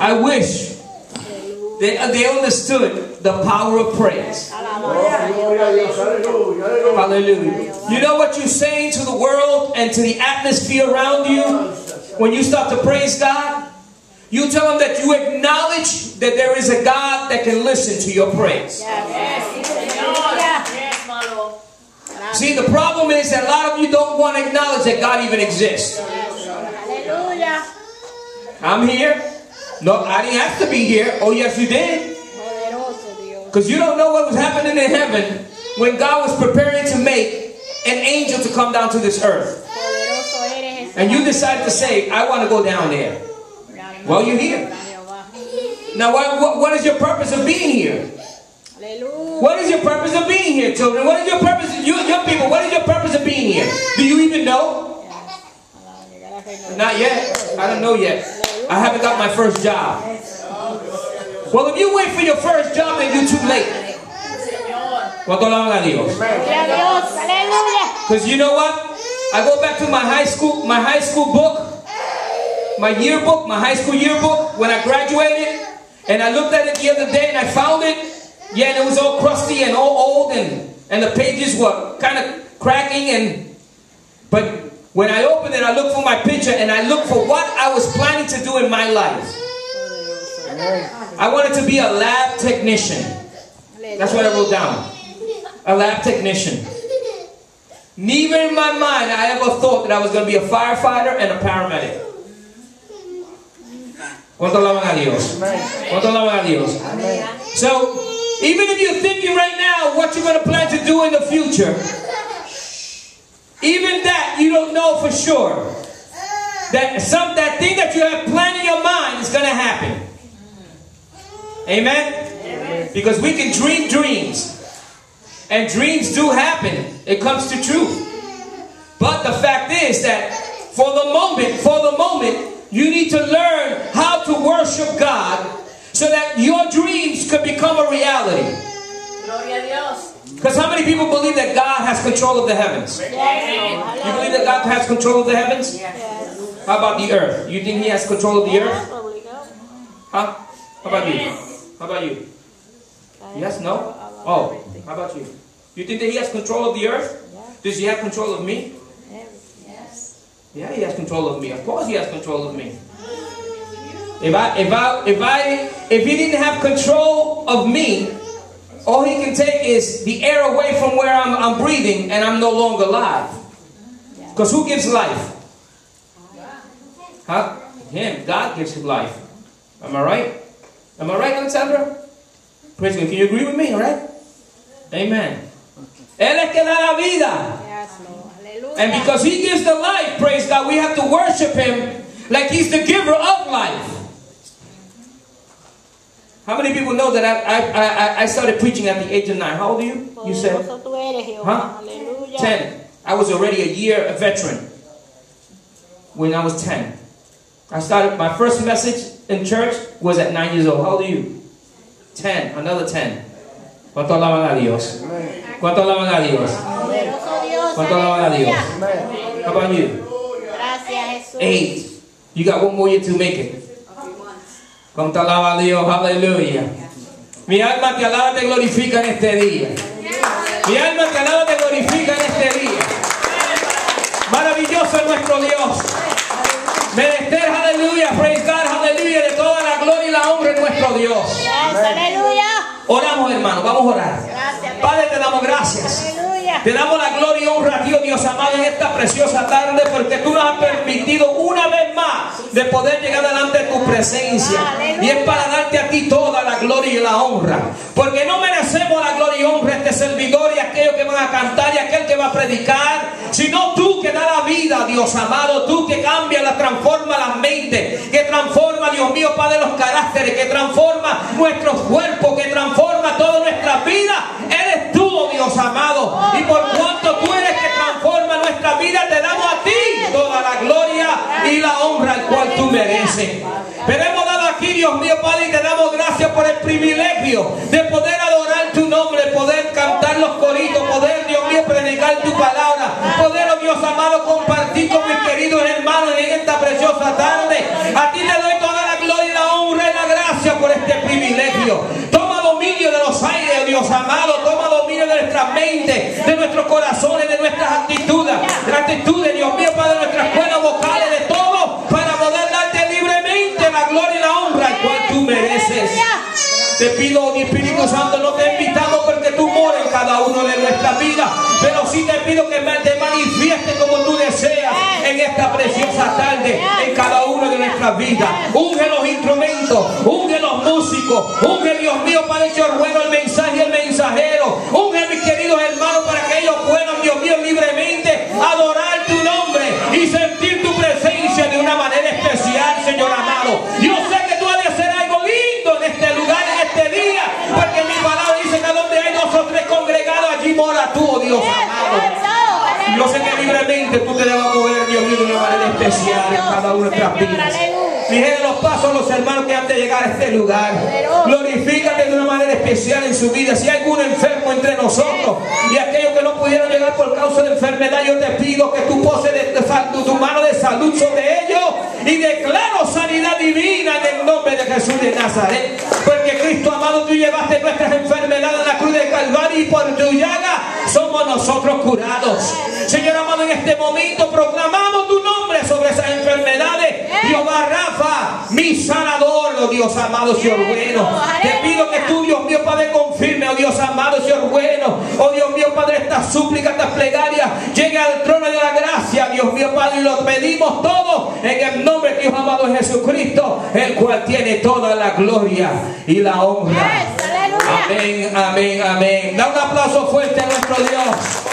I wish they, they understood the power of praise. Hallelujah. You know what you're saying to the world and to the atmosphere around you when you start to praise God? You tell them that you acknowledge that there is a God that can listen to your praise. See, the problem is that a lot of you don't want to acknowledge that God even exists. I'm here. No, I didn't have to be here. Oh, yes, you did. Because you don't know what was happening in heaven when God was preparing to make an angel to come down to this earth. And you decided to say, I want to go down there. Well, you're here. Now, what, what, what is your purpose of being here? What is your purpose of being here, children? What is your purpose? You, young people, what is your purpose of being here? Do you even know? Not yet. I don't know yet. I haven't got my first job. Well, if you wait for your first job, then you're too late. ¿Cuánto alaban a Dios? Because you know what? I go back to my high school, my high school book, my yearbook, my high school yearbook when I graduated, and I looked at it the other day and I found it. Yeah, and it was all crusty and all old, and and the pages were kind of cracking. And but when I opened it, I looked for my picture and I looked for what I was planning to do in my life. I wanted to be a lab technician. That's what I wrote down a lab technician. Neither in my mind I ever thought that I was going to be a firefighter and a paramedic. ¿Cuánto alaban a Dios? ¿Cuánto alaban a Dios? So, even if you're thinking right now what you're going to plan to do in the future, even that you don't know for sure. That some that thing that you have planned in your mind is going to happen. Amen? Amen? Because we can dream dreams. And dreams do happen. It comes to truth. But the fact is that for the moment, for the moment, you need to learn how to worship God so that your dreams could become a reality. Because how many people believe that God has control of the heavens? Yes. You believe that God has control of the heavens? Yes. How about the earth? You think He has control of the earth? Huh? How about you? How about you? Yes, no? Oh, how about you? You think that he has control of the earth? Does he have control of me? Yes. Yeah, he has control of me. Of course he has control of me. If I if I if I if he didn't have control of me, all he can take is the air away from where I'm, I'm breathing and I'm no longer alive. Because who gives life? Huh? Him. God gives him life. Am I right? Am I right, Alexandra? Praise God. Can you agree with me? All right? Amen. Él es que da la vida. And because He gives the life, praise God, we have to worship Him like He's the giver of life. How many people know that I, I, I, started preaching at the age of nine? How old are you? You said? Huh? Ten. I was already a year a veteran when I was ten. I started, my first message in church was at nine years old. How old are you? Ten. Another ten. ¿Cuánto alaban a Dios? ¿Cuánto alaban a Dios? ¿Cuánto alaban a Dios? How about you? Eight. You got one more year to make it. ¿Cuánto alaba a Dios? Aleluya. Mi alma te alaba, te glorifica en este día. Mi alma te alaba, te glorifica en este día. Maravilloso es nuestro Dios. Menester, aleluya, praise God, aleluya, de toda la gloria y la honra en nuestro Dios. Aleluya. Oramos, hermano, vamos a orar. Padre, te damos gracias. Te damos la gloria y honra a Dios, Dios amado, en esta preciosa tarde, porque tú nos has permitido una vez más de poder llegar delante de tu presencia. Y es para darte a ti toda la gloria y la honra. Porque no merecemos la gloria y honra este servidor y aquellos que van a cantar y aquel que va a predicar, sino tú que da la vida, Dios amado, tú que cambia, la transforma la mente, que transforma, Dios mío, Padre, los caracteres, que transforma nuestros cuerpos, que transforma toda nuestra vida. Eres tú, oh Dios amado. Y por cuanto tú eres que transforma nuestra vida, te damos a ti toda la gloria y la honra merece. Pero hemos dado aquí, Dios mío, Padre, y te damos gracias por el privilegio de poder adorar tu nombre, poder cantar los coritos, poder, Dios mío, predicar tu palabra, poder, oh Dios amado, compartir con mis queridos hermanos en esta preciosa tarde. A ti te doy toda la gloria, la honra y la gracia por este privilegio. Toma dominio de los aires, Dios amado, toma dominio de nuestras mentes, de nuestros corazones, de nuestras actitudes, de actitudes Te pido, oh Espíritu Santo, no te he invitado porque tú mores en cada uno de nuestras vidas, pero sí te pido que te manifieste como tú deseas en esta preciosa tarde, en cada uno de nuestras vidas. Unge los instrumentos, unge los músicos, unge Dios mío, Padre, yo ruego el mensaje especial en cada una de nuestras vidas. Fíjense los pasos a los hermanos que han de llegar a este lugar. Glorifícate de una manera especial en su vida. Si hay algún enfermo entre nosotros y aquellos que no pudieron llegar por causa de enfermedad, yo te pido que tú poses tu mano de salud sobre ellos y declaro sanidad divina en el nombre de Jesús de Nazaret. Porque Cristo amado, tú llevaste nuestras enfermedades a la cruz de Calvario y por tu llaga somos nosotros curados. Señor amado, en este momento proclamamos tu nombre. Rafa, mi sanador, oh Dios amado, Señor bueno. Te pido que tú, Dios mío, Padre, confirme, oh Dios amado, Señor bueno. Oh Dios mío, Padre, esta súplica, esta plegaria, llegue al trono de la gracia, Dios mío, Padre, y lo pedimos todo en el nombre de Dios amado Jesucristo, el cual tiene toda la gloria y la honra. Amén, amén, amén. Da un aplauso fuerte a nuestro Dios.